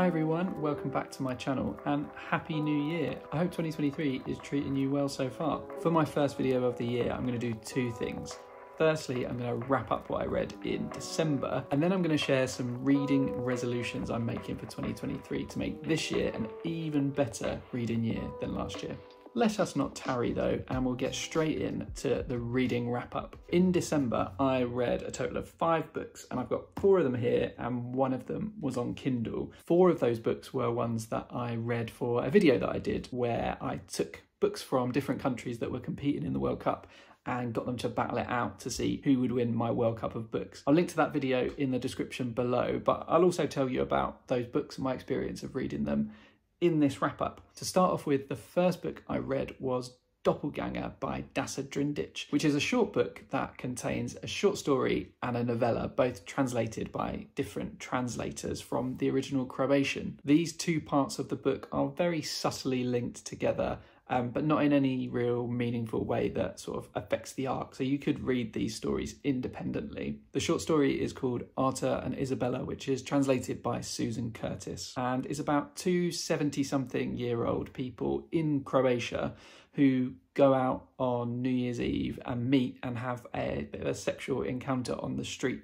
Hi everyone, welcome back to my channel and Happy New Year. I hope 2023 is treating you well so far. For my first video of the year, I'm going to do two things. Firstly, I'm going to wrap up what I read in December, and then I'm going to share some reading resolutions I'm making for 2023 to make this year an even better reading year than last year. Let us not tarry though, and we'll get straight in to the reading wrap up. In December, I read a total of five books, and I've got four of them here, and one of them was on Kindle. Four of those books were ones that I read for a video that I did where I took books from different countries that were competing in the World Cup and got them to battle it out to see who would win my World Cup of books. I'll link to that video in the description below, but I'll also tell you about those books and my experience of reading them in this wrap up. To start off with, the first book I read was Doppelganger by Dasa Drndić, which is a short book that contains a short story and a novella, both translated by different translators from the original Croatian. These two parts of the book are very subtly linked together um, but not in any real meaningful way that sort of affects the arc. So you could read these stories independently. The short story is called Artur and Isabella, which is translated by Susan Curtis and is about two 70 something year old people in Croatia who go out on New Year's Eve and meet and have a bit of a sexual encounter on the street.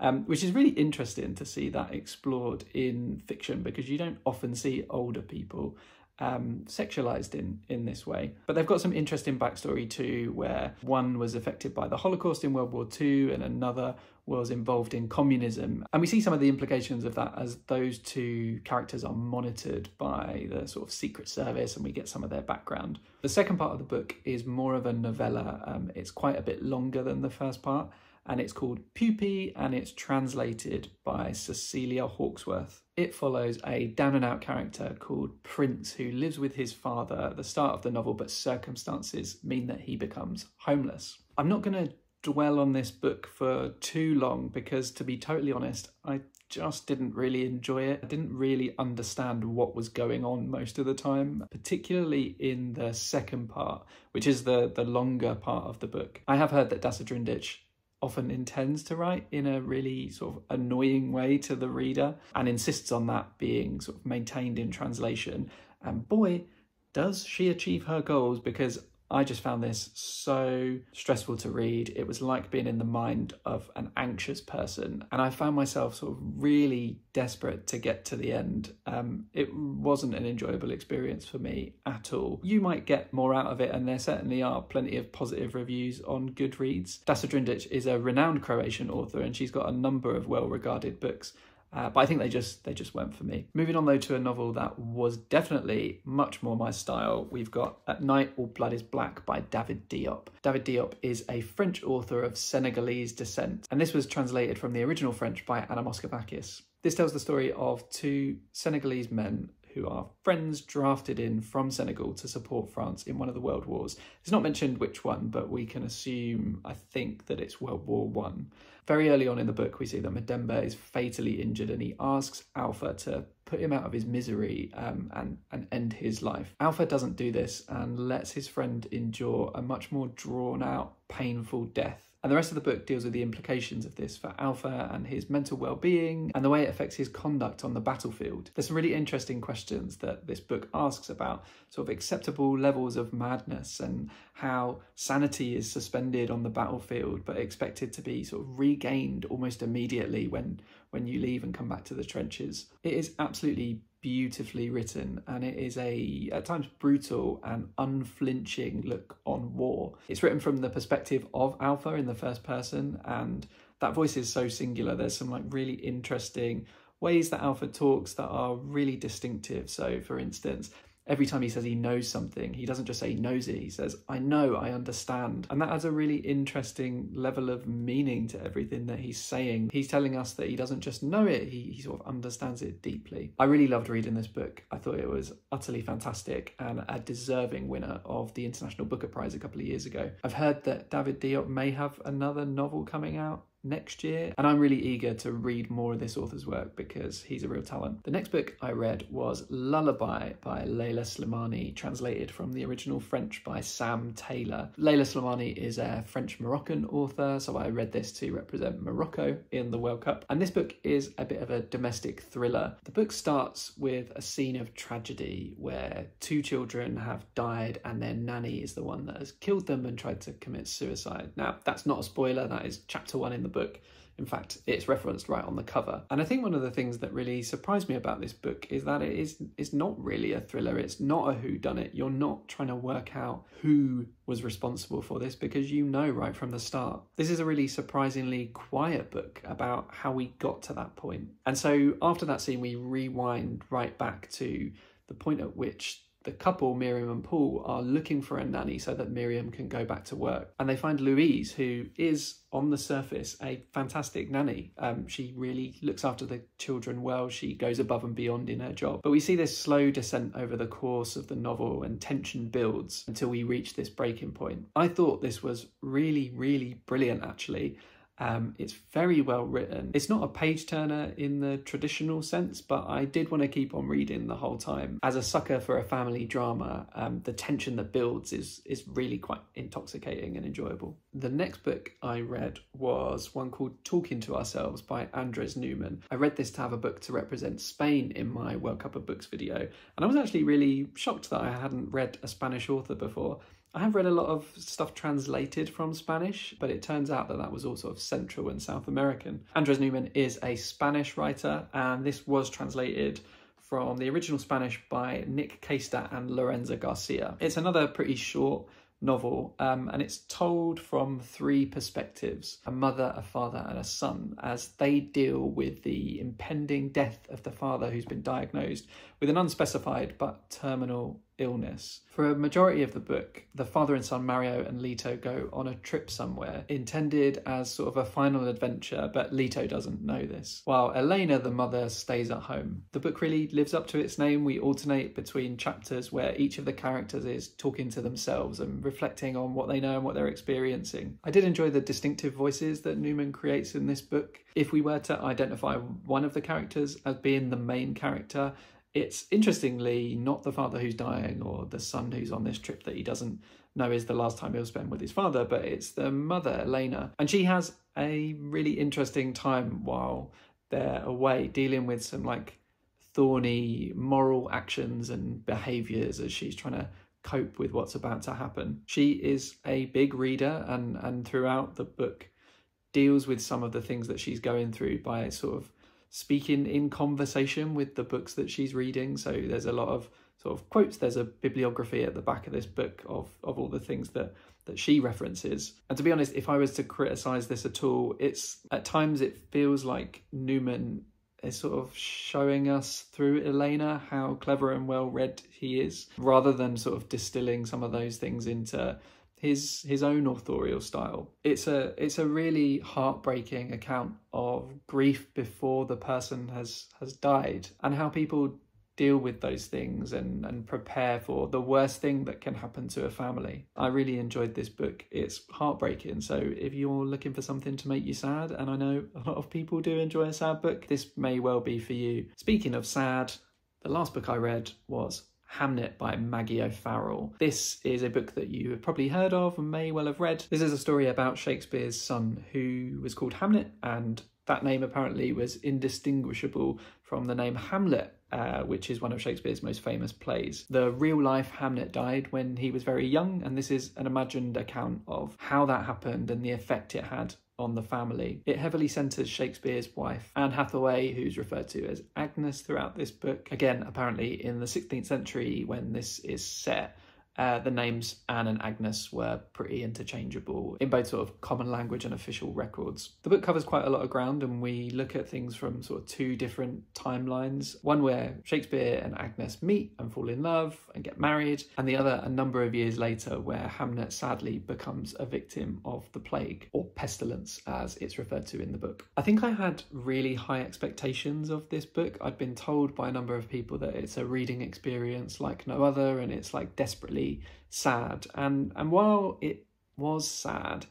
Um, which is really interesting to see that explored in fiction because you don't often see older people um, sexualized in in this way. But they've got some interesting backstory too, where one was affected by the Holocaust in World War II, and another was involved in communism. And we see some of the implications of that as those two characters are monitored by the sort of Secret Service, and we get some of their background. The second part of the book is more of a novella. Um, it's quite a bit longer than the first part and it's called Pupi and it's translated by Cecilia Hawkesworth. It follows a down and out character called Prince who lives with his father at the start of the novel, but circumstances mean that he becomes homeless. I'm not going to dwell on this book for too long because, to be totally honest, I just didn't really enjoy it. I didn't really understand what was going on most of the time, particularly in the second part, which is the, the longer part of the book. I have heard that Dasa Drndić often intends to write in a really sort of annoying way to the reader and insists on that being sort of maintained in translation. And boy, does she achieve her goals because I just found this so stressful to read. It was like being in the mind of an anxious person. And I found myself sort of really desperate to get to the end. Um, it wasn't an enjoyable experience for me at all. You might get more out of it, and there certainly are plenty of positive reviews on Goodreads. Dasa Drndić is a renowned Croatian author, and she's got a number of well regarded books. Uh, but I think they just they just weren't for me. Moving on though to a novel that was definitely much more my style. We've got At Night All Blood is Black by David Diop. David Diop is a French author of Senegalese descent, and this was translated from the original French by Anna Moschovakis. This tells the story of two Senegalese men who are friends drafted in from Senegal to support France in one of the world wars. It's not mentioned which one, but we can assume, I think, that it's World War One. Very early on in the book, we see that Mademba is fatally injured and he asks Alpha to put him out of his misery um, and, and end his life. Alpha doesn't do this and lets his friend endure a much more drawn out, painful death and the rest of the book deals with the implications of this for Alpha and his mental well being and the way it affects his conduct on the battlefield. There's some really interesting questions that this book asks about sort of acceptable levels of madness and how sanity is suspended on the battlefield but expected to be sort of regained almost immediately when, when you leave and come back to the trenches. It is absolutely beautifully written and it is a at times brutal and unflinching look on war. It's written from the perspective of Alpha in the first person and that voice is so singular. There's some like really interesting ways that Alpha talks that are really distinctive. So for instance, every time he says he knows something, he doesn't just say he knows it, he says, I know, I understand. And that adds a really interesting level of meaning to everything that he's saying. He's telling us that he doesn't just know it, he, he sort of understands it deeply. I really loved reading this book. I thought it was utterly fantastic and a deserving winner of the International Booker Prize a couple of years ago. I've heard that David Diop may have another novel coming out next year. And I'm really eager to read more of this author's work because he's a real talent. The next book I read was Lullaby by Leila Slimani, translated from the original French by Sam Taylor. Leila Slimani is a French Moroccan author, so I read this to represent Morocco in the World Cup. And this book is a bit of a domestic thriller. The book starts with a scene of tragedy where two children have died and their nanny is the one that has killed them and tried to commit suicide. Now, that's not a spoiler, that is chapter one in the book. In fact, it's referenced right on the cover. And I think one of the things that really surprised me about this book is that it is it's not really a thriller. It's not a who done it. You're not trying to work out who was responsible for this because you know right from the start. This is a really surprisingly quiet book about how we got to that point. And so after that scene we rewind right back to the point at which the couple, Miriam and Paul, are looking for a nanny so that Miriam can go back to work. And they find Louise, who is on the surface a fantastic nanny. Um, she really looks after the children well. She goes above and beyond in her job. But we see this slow descent over the course of the novel and tension builds until we reach this breaking point. I thought this was really, really brilliant actually. Um, it's very well written. It's not a page turner in the traditional sense, but I did want to keep on reading the whole time. As a sucker for a family drama, um, the tension that builds is is really quite intoxicating and enjoyable. The next book I read was one called Talking to Ourselves by Andres Neuman. I read this to have a book to represent Spain in my World Cup of Books video, and I was actually really shocked that I hadn't read a Spanish author before. I have read a lot of stuff translated from Spanish, but it turns out that that was all sort of Central and South American. Andres Neuman is a Spanish writer, and this was translated from the original Spanish by Nick Caistor and Lorenza Garcia. It's another pretty short novel, um, and it's told from three perspectives a mother, a father, and a son as they deal with the impending death of the father who's been diagnosed with an unspecified but terminal illness. For a majority of the book, the father and son Mario and Lito go on a trip somewhere, intended as sort of a final adventure, but Lito doesn't know this. While Elena, the mother, stays at home. The book really lives up to its name. We alternate between chapters where each of the characters is talking to themselves and reflecting on what they know and what they're experiencing. I did enjoy the distinctive voices that Neuman creates in this book. If we were to identify one of the characters as being the main character, it's interestingly not the father who's dying or the son who's on this trip that he doesn't know is the last time he'll spend with his father, but it's the mother, Elena. And she has a really interesting time while they're away, dealing with some like thorny moral actions and behaviors as she's trying to cope with what's about to happen. She is a big reader and and throughout the book deals with some of the things that she's going through by sort of speaking in conversation with the books that she's reading. So there's a lot of sort of quotes. There's a bibliography at the back of this book of of all the things that that she references. And to be honest, if I was to criticize this at all, it's at times it feels like Neuman is sort of showing us through Elena how clever and well read he is, rather than sort of distilling some of those things into his his own authorial style. It's a it's a really heartbreaking account of grief before the person has has died and how people deal with those things and, and prepare for the worst thing that can happen to a family. I really enjoyed this book. It's heartbreaking. So if you're looking for something to make you sad, and I know a lot of people do enjoy a sad book, this may well be for you. Speaking of sad, the last book I read was Hamnet by Maggie O'Farrell. This is a book that you have probably heard of and may well have read. This is a story about Shakespeare's son who was called Hamnet and that name apparently was indistinguishable from the name Hamlet, uh, which is one of Shakespeare's most famous plays. The real life Hamlet died when he was very young, and this is an imagined account of how that happened and the effect it had on the family. It heavily centres Shakespeare's wife, Anne Hathaway, who's referred to as Agnes throughout this book. Again, apparently in the 16th century when this is set, uh, the names Anne and Agnes were pretty interchangeable in both sort of common language and official records. The book covers quite a lot of ground and we look at things from sort of two different timelines. One where Shakespeare and Agnes meet and fall in love and get married, and the other a number of years later where Hamnet sadly becomes a victim of the plague or pestilence as it's referred to in the book. I think I had really high expectations of this book. I'd been told by a number of people that it's a reading experience like no other and it's like desperately sad. And and while it was sad,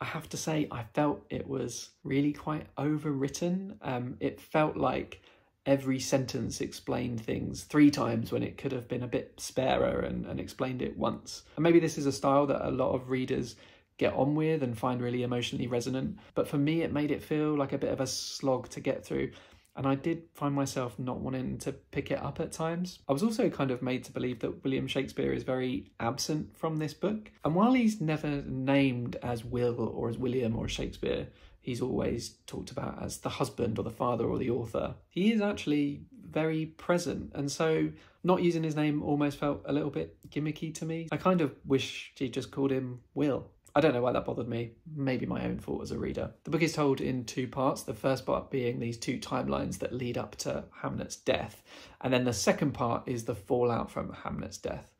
I have to say, I felt it was really quite overwritten. Um, it felt like every sentence explained things three times when it could have been a bit sparer and, and explained it once. And maybe this is a style that a lot of readers get on with and find really emotionally resonant. But for me, it made it feel like a bit of a slog to get through. And I did find myself not wanting to pick it up at times. I was also kind of made to believe that William Shakespeare is very absent from this book. And while he's never named as Will or as William or Shakespeare, he's always talked about as the husband or the father or the author. He is actually very present, and so not using his name almost felt a little bit gimmicky to me. I kind of wish he just called him Will. I don't know why that bothered me. Maybe my own fault as a reader. The book is told in two parts. The first part being these two timelines that lead up to Hamnet's death, and then the second part is the fallout from Hamnet's death.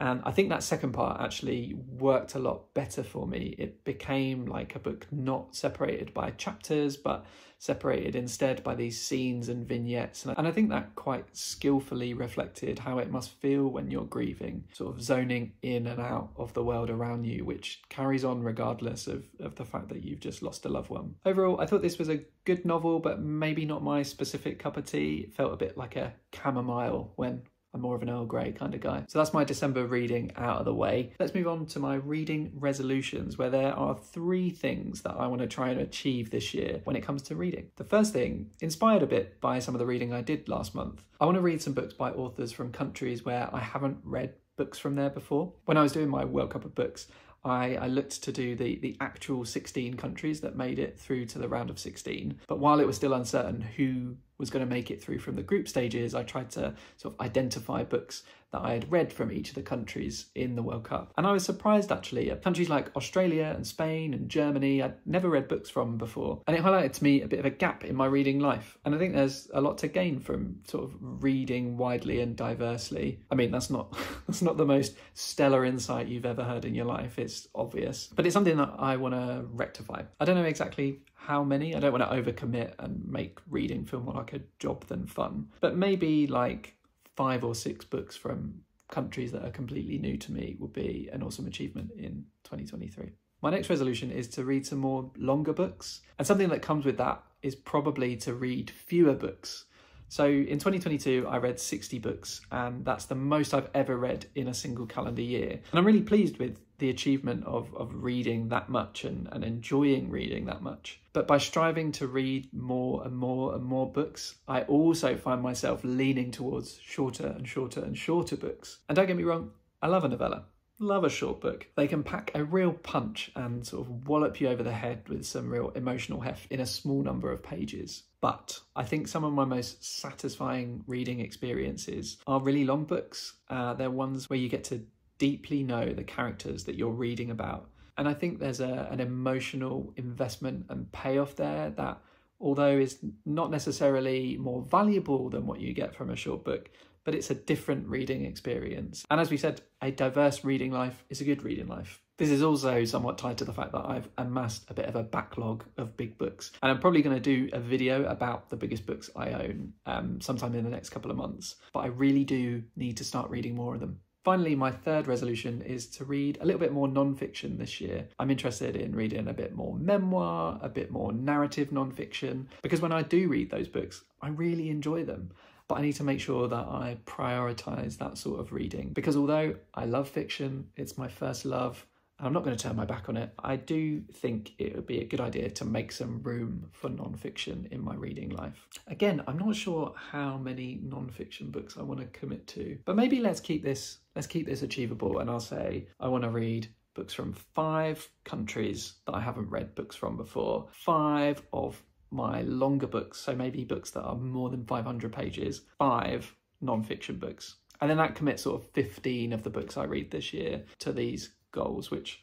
And I think that second part actually worked a lot better for me. It became like a book not separated by chapters, but separated instead by these scenes and vignettes. And I think that quite skillfully reflected how it must feel when you're grieving, sort of zoning in and out of the world around you, which carries on regardless of, of the fact that you've just lost a loved one. Overall, I thought this was a good novel, but maybe not my specific cup of tea. It felt a bit like a chamomile when I'm more of an Earl Grey kind of guy. So that's my December reading out of the way. Let's move on to my reading resolutions, where there are three things that I want to try and achieve this year when it comes to reading. The first thing, inspired a bit by some of the reading I did last month, I want to read some books by authors from countries where I haven't read books from there before. When I was doing my World Cup of Books, I, I, looked to do the, the actual 16 countries that made it through to the round of 16. But while it was still uncertain who was going to make it through from the group stages, I tried to sort of identify books that I had read from each of the countries in the World Cup. And I was surprised actually at countries like Australia and Spain and Germany, I'd never read books from before. And it highlighted to me a bit of a gap in my reading life. And I think there's a lot to gain from sort of reading widely and diversely. I mean, that's not that's not the most stellar insight you've ever heard in your life, it's obvious. But it's something that I want to rectify. I don't know exactly how many. I don't want to overcommit and make reading feel more like a job than fun. But maybe like five or six books from countries that are completely new to me would be an awesome achievement in 2023. My next resolution is to read some more longer books. And something that comes with that is probably to read fewer books. So in 2022, I read 60 books, and that's the most I've ever read in a single calendar year. And I'm really pleased with the achievement of, of reading that much and, and enjoying reading that much. But by striving to read more and more and more books, I also find myself leaning towards shorter and shorter and shorter books. And don't get me wrong, I love a novella. Love a short book. They can pack a real punch and sort of wallop you over the head with some real emotional heft in a small number of pages. But I think some of my most satisfying reading experiences are really long books. Uh, they're ones where you get to deeply know the characters that you're reading about. And I think there's a, an emotional investment and payoff there that, although is not necessarily more valuable than what you get from a short book, but it's a different reading experience. And as we said, a diverse reading life is a good reading life. This is also somewhat tied to the fact that I've amassed a bit of a backlog of big books. And I'm probably going to do a video about the biggest books I own um, sometime in the next couple of months. But I really do need to start reading more of them. Finally, my third resolution is to read a little bit more non-fiction this year. I'm interested in reading a bit more memoir, a bit more narrative non-fiction, because when I do read those books, I really enjoy them. But I need to make sure that I prioritize that sort of reading because although I love fiction, it's my first love, I'm not going to turn my back on it. I do think it would be a good idea to make some room for non-fiction in my reading life. Again, I'm not sure how many non-fiction books I want to commit to, but maybe let's keep this let's keep this achievable and I'll say I want to read books from five countries that I haven't read books from before, five of my longer books, so maybe books that are more than 500 pages, five non-fiction books. And then that commits sort of 15 of the books I read this year to these goals, which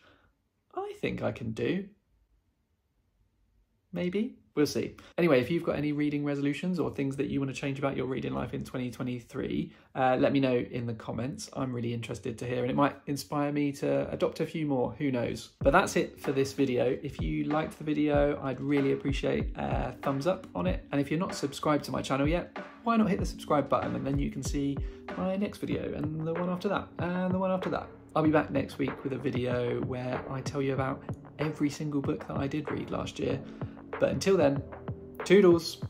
I think I can do. Maybe. We'll see. Anyway, if you've got any reading resolutions or things that you want to change about your reading life in 2023, uh, let me know in the comments. I'm really interested to hear, and it might inspire me to adopt a few more. Who knows? But that's it for this video. If you liked the video, I'd really appreciate a thumbs up on it. And if you're not subscribed to my channel yet, why not hit the subscribe button and then you can see my next video and the one after that and the one after that I'll be back next week with a video where I tell you about every single book that I did read last year. But until then, toodles!